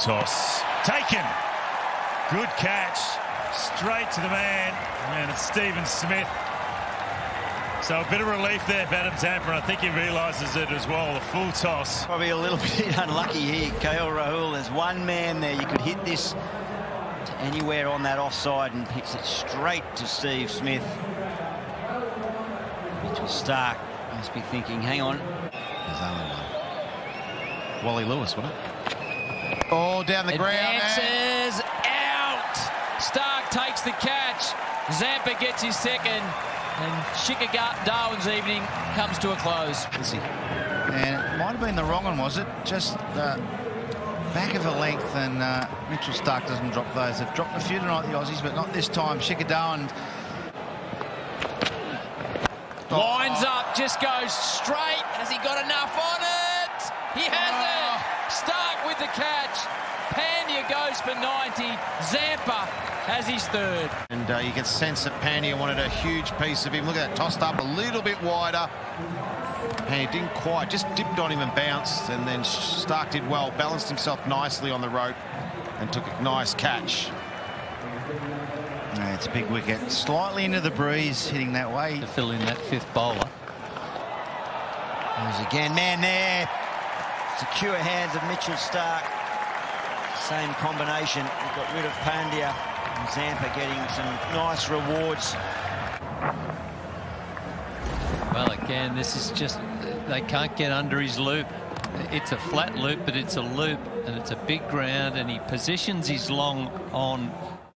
toss. Taken. Good catch. Straight to the man. And it's Stephen Smith. So a bit of relief there for Adam Zampa. I think he realises it as well. The full toss. Probably a little bit unlucky here. KL Rahul, there's one man there. You could hit this anywhere on that offside and picks it straight to Steve Smith. Mitchell Starc must be thinking, hang on. There's only one. Wally Lewis, wasn't it? Oh, down the ground. Advances out. Starc takes the catch. Zampa gets his second. And Shikhar Dhawan's evening comes to a close. And it might have been the wrong one, was it? Just the back of a length, and uh, Mitchell Starc doesn't drop those. They've dropped a few tonight, the Aussies, but not this time. Shikhar Dhawan Lines up, just goes straight. Has he got enough on it? He has oh. it. Starc with the catch. Pandya goes for 90. Zampa has his third. And uh, you can sense that Pandya wanted a huge piece of him. Look at that, tossed up a little bit wider. And he didn't quite, just dipped on him and bounced. And then Starc did well, balanced himself nicely on the rope and took a nice catch. Yeah, it's a big wicket. Slightly into the breeze, hitting that way. To fill in that fifth bowler. There's again, man there. Secure hands of Mitchell Starc. Same combination. He got rid of Pandya. And Zampa getting some nice rewards. Well, again, this is just, they can't get under his loop. It's a flat loop, but it's a loop, and it's a big ground, and he positions his long on